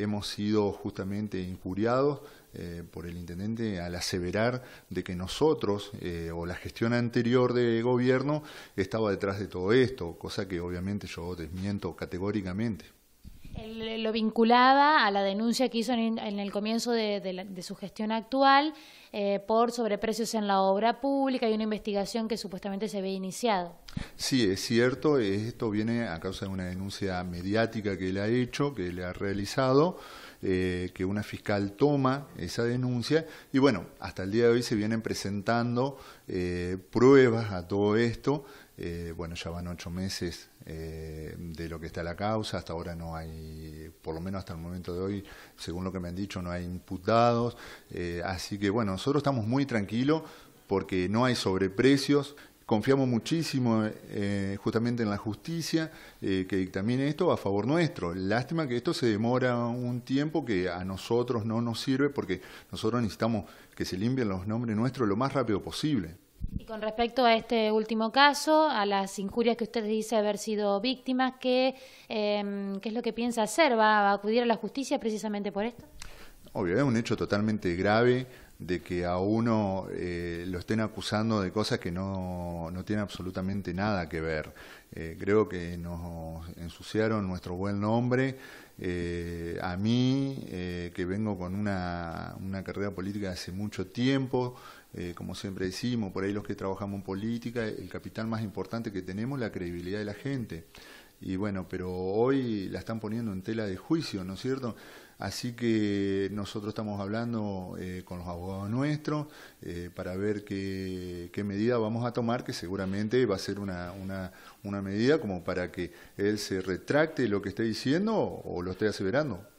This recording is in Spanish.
Hemos sido justamente injuriados eh, por el intendente al aseverar de que nosotros eh, o la gestión anterior de gobierno estaba detrás de todo esto, cosa que obviamente yo desmiento categóricamente. Lo vinculaba a la denuncia que hizo en, el comienzo de, su gestión actual eh, por sobreprecios en la obra pública y una investigación que supuestamente se había iniciado. Sí, es cierto, esto viene a causa de una denuncia mediática que él ha hecho, que él ha realizado, eh, que una fiscal toma esa denuncia y bueno, hasta el día de hoy se vienen presentando eh, pruebas a todo esto. Eh, bueno, ya van ocho meses de lo que está la causa, hasta ahora no hay, por lo menos hasta el momento de hoy, según lo que me han dicho, no hay imputados. así que bueno, nosotros estamos muy tranquilos porque no hay sobreprecios, confiamos muchísimo eh, justamente en la justicia eh, que dictamine esto a favor nuestro. Lástima que esto se demora un tiempo que a nosotros no nos sirve porque nosotros necesitamos que se limpien los nombres nuestros lo más rápido posible. Y con respecto a este último caso, a las injurias que usted dice haber sido víctimas, ¿qué, em, ¿qué es lo que piensa hacer? ¿Va a acudir a la justicia precisamente por esto? Obvio, es un hecho totalmente grave de que a uno eh, lo estén acusando de cosas que no, no tienen absolutamente nada que ver. Eh, creo que nos ensuciaron nuestro buen nombre. Eh, a mí, que vengo con una, una carrera política hace mucho tiempo, como siempre decimos, por ahí los que trabajamos en política, el capital más importante que tenemos es la credibilidad de la gente. Y bueno, pero hoy la están poniendo en tela de juicio, ¿no es cierto? Así que nosotros estamos hablando eh, con los abogados nuestros eh, para ver qué, medida vamos a tomar, que seguramente va a ser una, una medida como para que él se retracte lo que esté diciendo o lo esté aseverando.